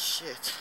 shit.